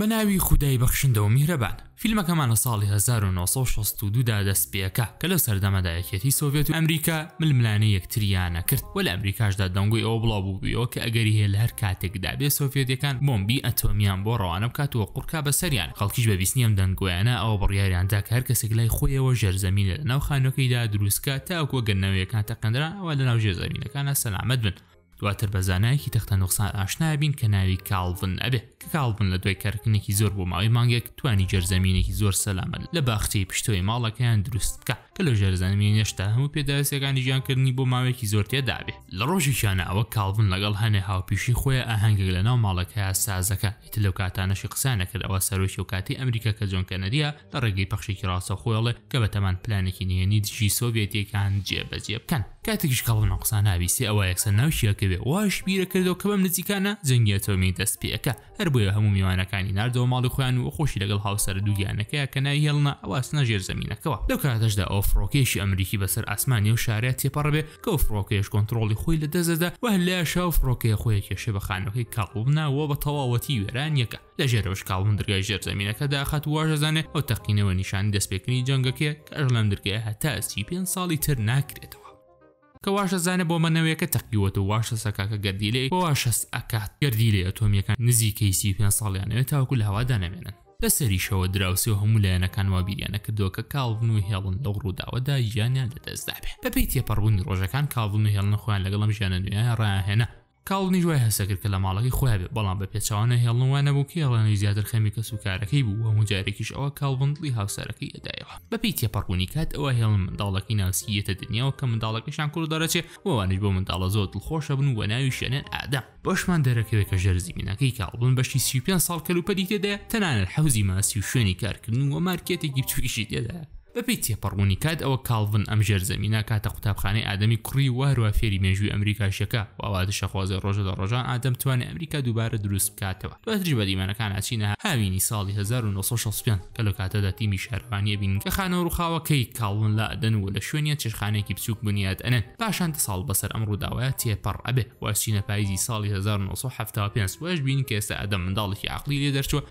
بە ناوی خودای بەخشندە و میهرەبان. فیلمەکەمان لە ساڵی هەزار و نۆ سەد و شەست و دوو دا دەست پێکا کە لەو سەردەمەدا یەکێتی سۆڤێت و ئەمریکا ململانێی یەکتریان ئەکرد و لە ئەمریکاشدا دەنگۆی ئەوە بڵاو بووبیەوە کە ئەگەری هەیە لە هەر کاتێکدا بێ سۆڤێتیەکان بۆمبی ئەتۆمیان بۆ ڕەوانە بکات و قڕ کا بە سەریان. خەڵکیش بە بیستنی ئەم دەنگۆیانە ئەوە بڕیاریان دا کە هەر کەسێک لای خۆیەوە ژێرزەمینە لە ناو خانووەکەیدا دروست کا تاوەکوو ئەگەر نەوەیەکان تەقێندران ئەوا لە ناو ژێرزەمینەکانا سەلامەت بن. دواتر بە زانایەکی تەختە نوقسان ئاشنای بین کە ناوی کاڵڤن ئەبێ کە کاڵڤن لە دوای کارکردنێکی زۆر بۆ ماوەی مانگێک توانی جەرزەمینێکی زۆر سەلامەت لە باخچەی پشتەوەی ماڵەکەیان دروست بکە کە لە ژەرزەنمی نێشتا هەموو پێداویستەکانی ژیانکردنی بۆ ماوەیەکی زۆر تێدابێ لە ڕۆژی شانەوە کاڵڤن لەگەڵ هەنێ هاوپیشی خۆیان ئاهەنگێک لە ناو ماڵەکەیە سازەکە ئیتر لەو کاتانەشی قسانەکرد ئەوە سەرۆکی و کاتی ئەمریکا کە جۆن کەنەدیە لە ڕێگەی پەخشێکی ڕاستەخۆی ئەڵێ کە بەتەمان پلانێکی نهێنی دژی سۆڤێتیەکان جێبەجێ بکەن کاتێکیش کاڵن ئەو قسانە ئاویسێ ئەوە یەکسەر ناوشیەکەوێ واش بیرە کردەوە کە بەم نزیکانە جەنگی ئەتۆمی دەست پێەکە هەر بۆیە هەموو میوانەکانی ناردەوە ماڵی خۆیان و خۆشی لەگەڵ هاوسەر دووگیانەکەیە کە ناوی هێڵنە ئەواسنە ژێر زەمینەکەوە لەو کاتەشدا ئەو فڕۆکەیەکی ئەمریکی بەسەر ئاسمانی و شارە تێپەڕبێ کە ئەو فڕۆکەیەش کۆنتترۆڵی خۆی لە دەستدەدا و هەر لاشە و فڕۆکەیە خۆیە کێشێ بە خانەکەی کاڵبوونا و بە تەواوەتی وێرانیەکە لە ژێرەوە شکاڵ بندرگای ژێر زەمینەکە داخات واژەزانێ ئەو تەقینەوە نیشانی دەستپێکردنی جەنگەکەیە کە ئەژ لەم درگایە هەتا سی پێنج ساڵی تر ناکرێتەوە. کە واشەزانێ بۆمبە نەوێکە تەقیوەتەو واشە سەکاکە گەردیلەی بۆ واشەس ئەکات گەردیلەی ئەتۆمیەکان نزیکەی سی پێنج ساڵیان ئەوێ تاوەکو لە هەوادا نەمێنن. لە سەریشەوە دراوسێ و هەموو لایەنەکان وا بیریان نەکردووە کە کاڵڤن و هێڵن لەو ڕووداوەدا گیانیان لەدەستدابێ. بەپێی تێپەڕبوونی ڕۆژەکان کاڵڤن و هێڵن خۆیان لەگەڵ ئەم ژیانە نوێیە ڕایانهێنا. کاڵنیش وای هەستەکرد کە لە ماڵەکەی خۆیان بێ بەڵام بە پێچوانە هێڵن وای نەبوو کە هێڵنەی زیاتر خەمی کەس و کارەکەی بوو و هەموو جارێکیش ئەوە کاڵبندڵی هاوسەرەکەی ئەدایەوە بەپی تێپەڕبوونی کات ئەوە هێڵن منداڵەکەی ناسییەتە دنیاوە کە منداڵەکەشان کوڕ دەرەچێ وەوانش بۆ منداڵە زۆر دڵخۆشە بن و ناویشیانێن ئادەم بەشمان دەرەکەوێت کە ژەر زیمینەکەی کاڵبن بەشی سی پێ ساڵ کەلوپەلی تێدایە تەنانەت حەوزی ماسی و شوێنی کارکردن و مارکێتێکی بچووکیشی تێدایە بەپێی تێپەڕبوونی کات ئەوە کاڵڤن ئەم ژێرزەمی ناکاتە قوتابخانەی ئادەمی کوڕی و هەروە فێری مێژووی ئەمریکاشەکە و ئەوە دشەخوازێ ڕۆژە لە ڕۆژان ئادەم توانێ ئەمریکا دووبارە دروست بکاتەوە دواتریش بە دیمەنەکان ئەچینە هاوینی ساڵی هەزار و نۆ سەد و شەست و پێنج کە لەوکاتەدا تیمی شارەوانی ئەبینن کە خانوە ڕوخاوەکەی کاڵڤن لا ئەدەن و لە شوێنیا چێشتخانەیەکی بچووک بنیات ئەنێن پاشان دە ساڵ بەسەر ئەم ڕووداوە تێپەڕ ئەبێ و ئەچینە پایزی ساڵی هەزار و نۆ سەد و حەفتا و پێنج وەش بینین کە ئێستا ئادەم منداڵێکی عەقڵی لێ دەرچووە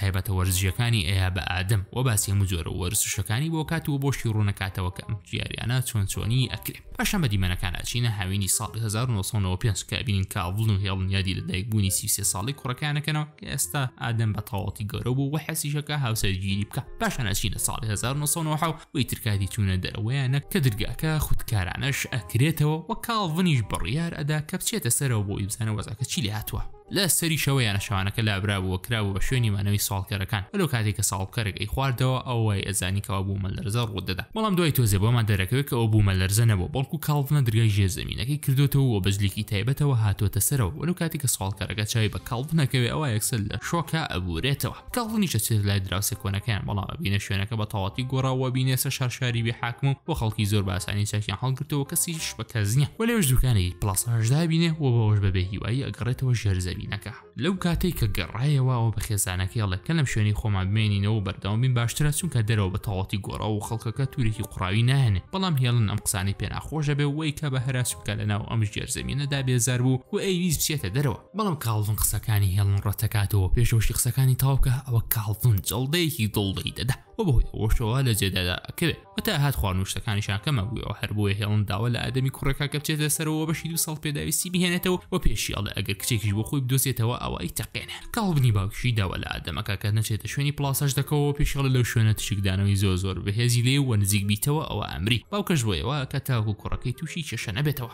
تایبەتە وەرزشیەکانی ئەیا بە ئادەم و باسی هەموو جۆرە وەرزشەکانی بۆ کات و بۆ شتی ڕوونەکاتەوە کە ئەم جیاریانە چۆن چۆنی ئەکرێ پاشان بە دیمەنەکان ئەچینە هاوینی ساڵی 1995 کە ئەبینین کاڤڵن و هێڵن یادی لە دایکبوونی سیسێ ساڵی کوڕەکانەکەنەوە کە ئێستا ئادەم بە تەواتی گەورە بوو و حەسیشەکە هاوسەرگیری بکە پاشان ئەچینە ساڵی 1990 وی ترکاتی چوونە دەرەوەیانە کە درگاکە خودکارانەش ئەکرێتەوە وە کاڵڤنیش بڕیار ئەدا کە بچێتە سەرەوە بۆ ئیبزانە وەزەکە چی لێ هاتووە لە سەری شەوە یانە شەوانەکە لابرابوو و کرابوو بە شوێنی مانەوەی ساڵکەرەکان بەلۆ کاتێک کە ساڵبکەرێک ئەی خواردەوە ئەوە وای ئەزانی کەوا بوومە لەرزە ڕوو دەدا بەڵام دوای تۆزێ بۆمان دەرەکەوێت کە ئەو بوومە لەرزە نەبووە بەڵکو کاڵڤنە درگای ژێر زەمینەکەی کردۆتەوە و بەجلێکی تایبەتەوە هاتۆتە سەرەوە وەلۆ کاتێک کە ساڵکەرەکە چاوی بە کاڵڤن ئەکەوێت ئەوا یەکسەر لە شۆکا ئەبورێتەوە کە ڕوونیشە چێت لای دراوسێ کۆنەکەیان بەڵام ئەبینە شوێنەکە بە تەواتی گۆڕاوە بینێسە شارشاری بێ حاکم و بۆ خەڵکی زۆر باسانی چاکیان هەڵگرتەوە کەسیش بە کەزیە و لەوێش دوکانێکی پڵاسڕژدا بینێ و بەوەش بەبێ هیوایی ئەگەڕێتەوە ژێر زەوینەکە لەو کاتێک کە گەڕایەوەەوە بە خێزانەکەی ئەڵێ کە لەم شوێنی خۆمان بمێنینەوە بەردەوام بین باشترە چونکە دەرەوە بە تەواتی گۆڕا و خەڵکەکە تورێکی قوڕاوی نایەنێ بەڵام هێڵن ئەم قسانی پێناخۆشە بێ وەی کە بە هەراسوکە لە ناو ئەم ژێر زەوینەدا بێزار بوو و ئەیویست بچێتە دەرەوە بەڵام کاڵڤن قسەکانی هێڵن ڕەتەکاتەوە پێشەوەشی قسەکانی تاوکە ئەوە کاڵڤن جەڵدەیەکی دڵدەی دەدا و بەهۆی ئەوەشەوە لە جێدادا ئەکەوێت وەتا هات خواروشتەکانی شاکەمە بووەوە هەر بۆیە هێڵن داوە لە ئادەمی کوڕێکا کە بچێتە سەرەوە بەشی دو ساڵ پێداویستی بهێنێتەوە و پێشی ئەڵێ ئەگەر کچێکیش بۆ خۆی بدۆزێتەوە ئەوەی تەقێنێ کاڵبنی باوکیشی داوە لە ئادەمەکە کە نەچێتە شوێنی پڵاسەش دەکەەوە پێشڵە لەو شوێنە تشکدانەوەی زۆر زۆر بەهێزی لێ و نزیک بیتەوە ئەوە ئەمری باوکەش بۆیەوە کە تاکو کوڕەکەی تووشی کێشە نەبێتەوە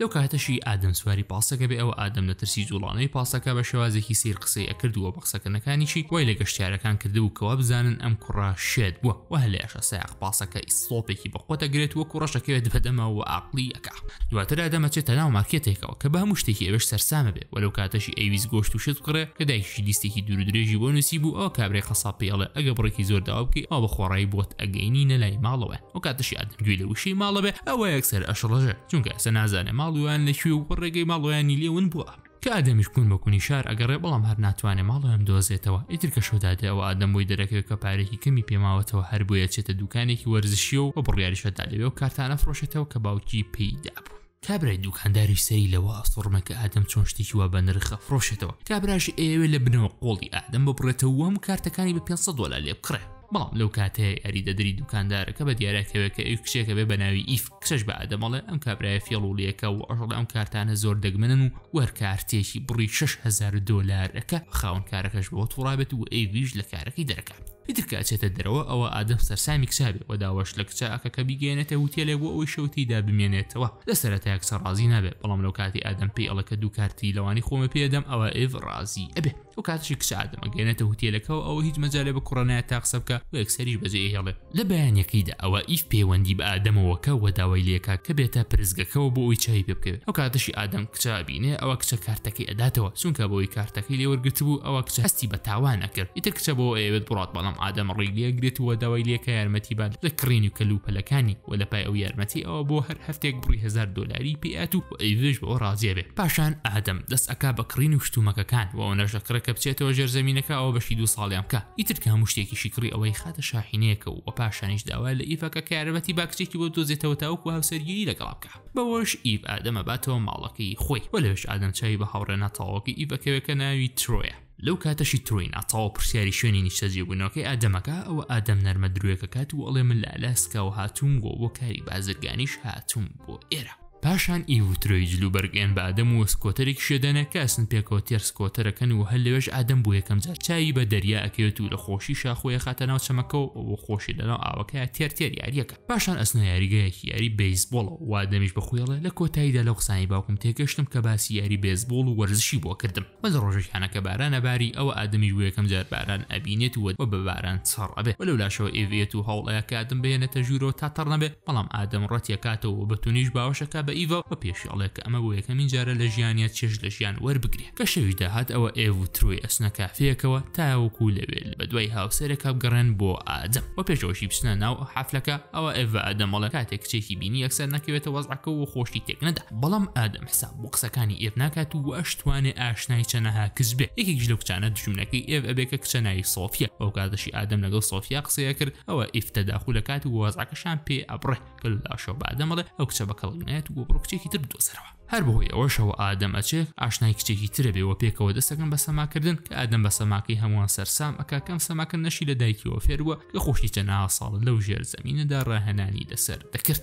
لەو کاتەشی ئادەم سواری پاسەکە بێ ئەوە ئادەم لە ترسی جوڵانەوەی پاسەکە بە شێوازێکی سیر قسەی ئەکرد وە بە قسەکەنەکانیشی وای لە گەشتیارەکان کردبوو کەوا بزانن ئەم کوڕە شێت بووە وە هەر لە ئێشە سایەق پاسەکە ئیسڵۆپێکی بە قوەت ئەگرێت وە کوڕەش ئەکەوێت بە دەما وە ئاقڵی ئەکا دواتر ئادەم ئەچێتە ناو مارکێتێکەوە کە بە هەموو شتێکی ئەوێش سەرسامە بێ وە لەو کاتەشی ئەیویست گۆشت و شت بکڕێ کە دایکیشی لیستێکی دوور و درێژی بۆ نووسیبوو ئەوە کابرای قەساب پێی ئەڵێ ئەگە بڕێکی زۆر داوا بکەی ئەوە بە خۆڕایی بۆت ئەگەینینە لای ماڵەوە ئەو کاتەشی ئادەم گوێی لە وشەی ماڵە بێ ئەوە یەکسەر ئەشڵەژێ چونکە ئەسە نازانێ ماڵویان لە کوێ و ڕێگەی ماڵۆیانی لێون بووە کە ئادەمیش کون بە کونی شار ئەگەڕێ بەڵام هەر ناتوانێ ماڵۆیان دۆزێتەوە ئیتر کە شەدادێ ئەوە ئادەم بۆی دەرەکەوێت کە پارێکی کەمی پێماوەتەوە هەر بۆیە چێتە دوکانێکی وەرزشیە و بە بڕیاریشەدا لەوێ و کارتانە فرۆشێتەوە کە باوکی پێیدا بوو کابرای دوکانداری سەری لەوە ئەسڕمە کە ئادەم چۆن شتێکی وا بە نرخە فرۆشێتەوە کابراش ئێوێ لە بنەوە قۆڵی ئادەم بە بڕێتەوە وەم کارتەکانی بە 500 دلار لێ بکڕێ بەڵام لەو کاتەیە یاری دەدری دوکاندارەکە بە دیارەکەوێت کە ئەو کچێکە بێ بە ناوی ئیف کچەش بە ئادەم ئەڵێ ئەم کابرایە فێڵوڵیەکە و ئەژەڵێ ئەم کارتانە زۆر دەگمەنن و وەرکارتێکی بڕی 6هزار دۆلار ئەکە خاون کارەکەش بۆ توڕابێت و ئەیویش لە کارەکەی دەرەکە ئیتر کاچێتە دەرەوە ئەوە ئادەم سەرسامی کچابێ و داواش لە کچە ئەکەکە بیگەێنێتە وتێلێک بۆ ئەوەی شەوتیدا بمێنێتەوە لە سەرەتای کچە ڕازی نابێت بەڵام لەو کاتی ئادەم پێی ئەڵە کە دوو کارتی لەوانی خۆمە پێدەم ئەوە ئێڤ ڕازی ئەبێ ئەو کاتەشی کچە ئادەم ئەگەێنێتە هوتێلەکەەوە ئەوە هیچ مەجالێ بە کوڕەنایە تا قسە بکە و یەکسەریش بەجێ هێڵێ لە بەیانەکەیدا ئەوە ئیف پەیوەندی بە ئادەمەوەکە و داوای لەکە کە بێتە پرسگەکەەوە بۆ ئەوی چاوی پێ بکەوێت ئەو کاتەشی ئادەم کچە بینێ ئەوە کچە کارتەکەی ئەداتەوە چونکە بۆی کارتەکەی لێوەرگرت بوو ئەوە کچە هەستی بە تاوان ئەکرد ئیتر کچە بۆ ئەوێت بڕات بەڵام ئادەم ڕێی لێگرێت و داوای لەکە یارمەتی بات لە کڕین و کەلوپەلەکانی و لە پای ئەو یارمەتی ئەوە بۆ هەر هەفتێک بڕی هزار دۆلاری پێات و و ئەیڤش بەوە ڕازی ئەبێ پاشان ئادەم دەست ئەکا بە کڕین و شتومەکەکان و ئەوەنەش دەکڕێ کە بچێتەوە ژێر زەمینەکە ئەوە بەشی دوو ساڵیان بکا ئیتر کە هەموو شتێکیشی کڕی ئەوە ئیخاتە شاحینەیەکە و پاشانیش داوا لە ئیڤ ئەکا کە یارمەتی با کچێکی بۆ بدۆزێتەوە تاوەکو هاوسەرگیری لەگەڵا بکا بەوەش ئیڤ ئادەم ئەباتەوە ماڵەکەی خۆی و لەوێش ئادەم چاوی بە هاوڕێ ناتەواوەکەی ئیڤ ئەکەوێ کە ناوی ترۆیە لەو کاتەشی ترۆی ناچاوە پرسیاری شوێنی نیشتەجێبوونەوەکەی ئادەمەکە ئەوە ئادەم نەرمە درێکەکات و ئەڵێ من لە ئەلاسکاوە هاتووم بۆ بۆ کاری بازرگانیش هاتووم بۆ ئێرە پاشان ئیوترۆی جلوبەرگیان بە ئادەم و سکۆتەرێک شێدەنە کەسن پێکەوە تێر سکۆتەرەکەن و هەر لەوێش ئادەم بۆ یەکەم جار چاوی بە دەریا ئەکەوێت و لە خۆشی شاخۆیە خاتە ناو چەمەکەەوە ئەوە خۆشی لەناو ئاوەکەیە تێر تێر یاریەکە پاشان ئەسنە یاریگەیەکی یاری بەیس بۆڵە وادەمیش بەخوێڵە لە کۆتاییدا لە قسانی باوکم تێگەشتم کە باسی یاری بێزبۆڵ و وەرزشی بۆ کردم بەس ڕۆژەکانە کە باران ئەباری ئەوە ئادەمیش بۆ یەکەم جار باران ئەبینێت و وە بە باران چڕ ئەبێ وە لەولاشەوە ئیڤێت و هەوڵ ئەیا کە ئادەم بهێنێتە ژوورەوە تا تەڕ نەبێ بەڵام ئادەم ڕەتی ئەکاتەوە وە بە توندیش باوەش ئەکا بە ئیڤا وە پێشی ئەڵێ کە ئەمە بۆ یەکەمین جارە لە ژیانیا چێژ لە ژیان وەربگرێ کە شەویش داهات ئەوە ئێڤ و ترۆی ئەچنە کافێیەکەوە تاوەکو لەوێ بە دوای هاوسەرێکا بگەڕێن بۆ ئادەم وە پێش ئەوەشی بچنە ناو حەفلەکە ئەوە ئێڤ بە ئادەم ئەڵێ کاتێ کچێکی بینی یەکسەر نەکەوێتە وەزعەکەو وە خۆشی تێک نەدا بەڵام ئادەم حساب بۆ قسەکانی ئێڤ ناکات و ئەشتوانێ ئاشنای چەنەها کچ بێ یەکێکیش لەو کچانە دژمنەکەی ئێڤ ئەبێ کە کچە ناوی سۆفیە ئەو کاتەشی ئادەم لەگەڵ سۆفیا قسەیە کرد ئەوە ئیف تەداخولە کات و وەزعەکەشان پێ ئەبڕێ کە لاشە و بادەمەڵێ ئەو کچە بە کەڵکنایەت و بۆ کچێکی تر دۆزەرەوە هەر بەهۆی ئەوەشەوە ئادەم ئەچێ ئاشنای کچێکی ترە بێەوە پێکەوە دەسەکەن بە سەماکردن کە ئادەم بە سەماکەی هەمووان سەرسام ئەکا کەم سەماکە نەشی لە دایکیەوە فێروە کە خۆشی چەناها ساڵ لەو ژێر زەمینەدا ڕاهێنانی لەسەر دەکرد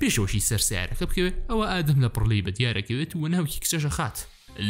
پێش ئەوەشی سەر سەیارەکە بکەوێت ئەوە ئادەم لە پڕلێی بەدیارەکەوێت و ناوکی کچەش ئەخات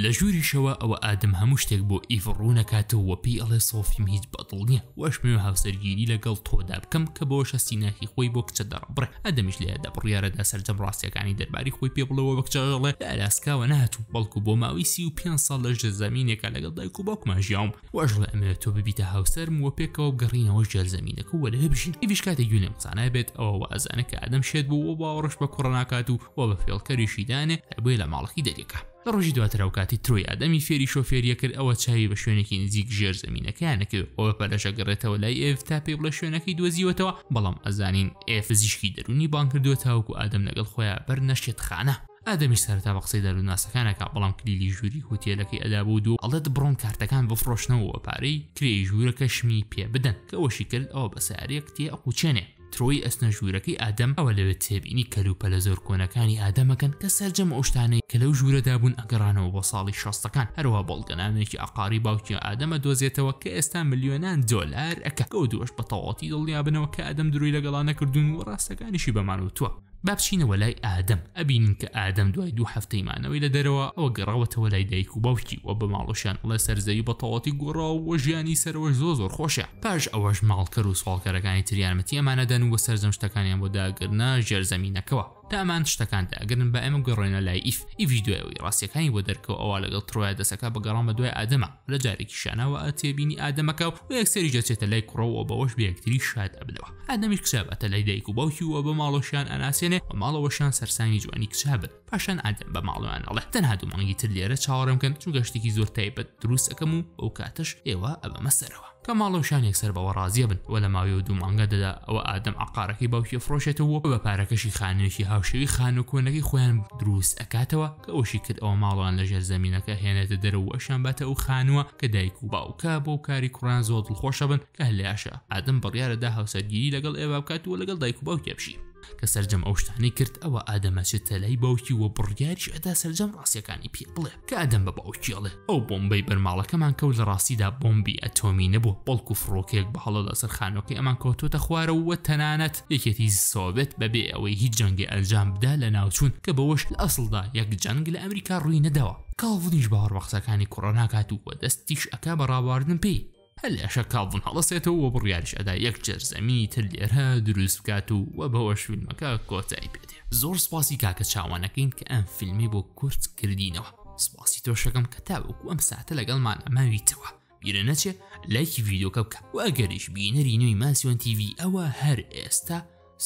لە ژوریشەوە ئەوە ئادەم هەموو شتێک بۆ ئیڤ ڕوونەکاتەوە وە پێی ئەڵێ سۆفیم هیچ بەدڵ نیە وەشمەوێ هاوسەرگیری لەگەڵ تۆدا بکەم کە بەوەش هەستی ناخی خۆی بۆ کچە دەڕبڕێ ئادەمیش لێرەدا بڕیارەدا سەرجەم ڕاستیەکانی دەرباری خۆی پێ بڵێ وە بە کچەکەش ئەڵێ لە ئالاسکاوە نەهاتووم بەڵکو بۆ ماوەی سی و پێنج ساڵ لە ژێر زەمینێکا لەگەڵ دایک و باوکما ژیاوم واش دڵێ ئەمەوێت تۆ ببیتە هاوسەرم و پێکەوە بگەڕینەوە ژێر زمینەکە و لەوێ بژین ئیویش کاتێک گوێ لەم قسانە بێت ئەوە وازانە کە ئادەم شێت بوو و باوەڕش بە کوڕە ناکات و و بە فێڵکەریشی دانێ هەر بۆیە لە ماڵەکەی دەریەکە لە ڕۆژی دواترا و کاتی ترۆی ئادەمی فێری شۆفێریە کرد ئەوە چاوی بە شوێنێکی نزیک ژێر زمینەکەیان نەکەوێت ئەوە پەلەشە گەڕێتەوە لای ئێف تا پێی بڵێ شوێنەکەی دۆزیوەتەوە بەڵام ئەزانین ئێف زیشکی دەرونی بانکردووە تاوەکو ئادەم لەگەڵ خۆیان بەر نەشێت خانە ئادەمیش سەرتا بە قسەی داروناسەکانەکە بەڵام کلیلی ژووری هوتێلەکەی ئەدا بۆ دوو ئەڵێت بڕۆن کارتەکان بفرۆشنەوە پارەی کرێی ژوورەکەشمی پێ بدەن کە ئەوەشی کرد ئەوە بە سارێک تێ ئەقوچێنێ ترۆی ئەسنە ژوورەکەی ئادەم ئەوە لەوێت تێبینی کەلوپە لە زۆر کۆنەکانی ئادەمەکەن کە سەرجەم ئەوشتانەی کە لەو ژوورەدا بوون ئەگەڕانەوە بۆ ساڵی شەستەکان هەروە بەڵگەنامێکی عقاری باوکی ئادەمە دۆزێتەوە کە ئێستا ملیۆنان دۆلار ئەکە ئەو دووەش بە تەواتی دڵنیابنەوە کە ئادەم دروی لەگەڵا نەکردوون و ڕاستەکانیشی بەمانوتوە با بچینەوە لای ئادەم ئەبینین کە ئادەم دوای دوو هەفتەی مانەوەی لە دەرەوە ئەوە گەڕاوەتەوە لای دایک و باوکی و بە ماڵۆشیان ئەڵێ سەرزەوی بە تەواتی گۆڕاوە و ژیانی سەرەوەش زۆ زۆر خۆشە پاش ئەوەش ماڵکەر و سواڵکەرەکانی تریانمەتی ئەمانەدەن و سەرجەم شتەکانیان بۆ داگرنە ژێرزەمینەکەەوە تا ئەمان شتەکان داگرن بە ئێمە گەڕێنە لای ئیف ئیڤش دوایەوەی ڕاستیەکانی بۆ دەرکەوە ئەوە لەگەڵ تڕۆیا دەسەکە بە گەڕان بە دوای ئادەمە لە جارێکی شاناوە ئەتێبینی ئادەمەکە و یەکسەری جەچێتە لای کوڕەوە بەوەش بەیەکتری شاد ئەبنەوە ئادەمیش کچاب ئەتە لای دایک و باوکی وە بە ماڵۆشیان ئەناسێنێ و ماڵەوەشان سەرسامی جوانی کچابن پاشان ئادەم بە ماڵۆیان ئەڵێ تەنها دومانگی تر لێرە چاوەڕێم کەن چونکە شتێکی زۆر تایبەت دروست ئەەکەم و ئەو کاتەش ئێوە ئەبەمە سەرەوە کە ماڵە و شانێک سەر بەوە ڕازیە بن و لە ماوەی و دوو مانگە دەدا ئەوە ئادەم عقارەکەی باوکی ئەفرۆشێتەوە و بە پارەکەشی خانوێکی هاوشێوی خانوە کۆنەکەی خۆیان دروست ئەکاتەوە کە ئەوەشی کرد ئەوە ماڵەوەیان لە ژێر زەمینەکە هێنێتە دەرەوە و ئەشیان باتە ئەو خانوە کە دایک و باوکە بۆ کاری کوڕیان زۆر دڵخۆشەبن کە هەلەیاشە ئادەم بڕیارەدا هاوسەرگیری لەگەڵ ئێوا بکات و لەگەڵ دایک و باوکیا بژی کە سەرجەم ئەو شتانەی کرد ئەوە ئادەم ئەچێتە لای باوکی وە بڕیاریش ئەدا سەرجەم ڕاستیەکانی پێ بڵێ کە ئادەم بە باوکی ئەڵێ ئەو بۆمبەی بەرماڵەکەمان کەوت لە ڕاستیدا بۆمبی ئەتۆمی نەبوو بەڵکو فڕۆکەیەک بە هەڵە لەسەر خانوەکەی ئەمان کەوتۆتە خوارەوە وە تەنانەت یەکێتی سۆڤێت بەبێ ئەوەی هیچ جەنگێ ئەنجام بدا لەناوچوون کە بەوەش لە ئەسڵدا یەک جەنگ لە ئەمریکا ڕووی نەداوە کاڵڤنیش باوەڕ بە قسەکانی کوڕە ناکات و وە دەستیش ئەکا بە ڕابواردن پێی هەر لەشە کاڵڤن هەڵەسێتەوە و بڕیاریش ئەدا یەک جەر زەمینی تر لێرە دروست بکات و وە بەوەش فیلمەکە کۆتایی پێدێ زۆر سپاسی کاکە چاوانەکەین کە ئەم فیلمی بۆ کورت کردینەوە سپاسی تۆشەکەم کە تاوەکو ئەم ساتە لەگەڵمان ئەماویتەوە بیرە نەچێ لایکی ڤیددیوکە بکە و ئەگەریش بینەری نوێی ماسیۆن TV ئەوە هەر ئێستا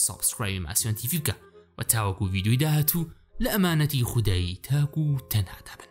سەبسکرایبی ماسیۆن TV بکە و تاوەکو ڤیددیوی داهاتوو لە ئەمانەتی خودایی تاکو و تەنهادا بن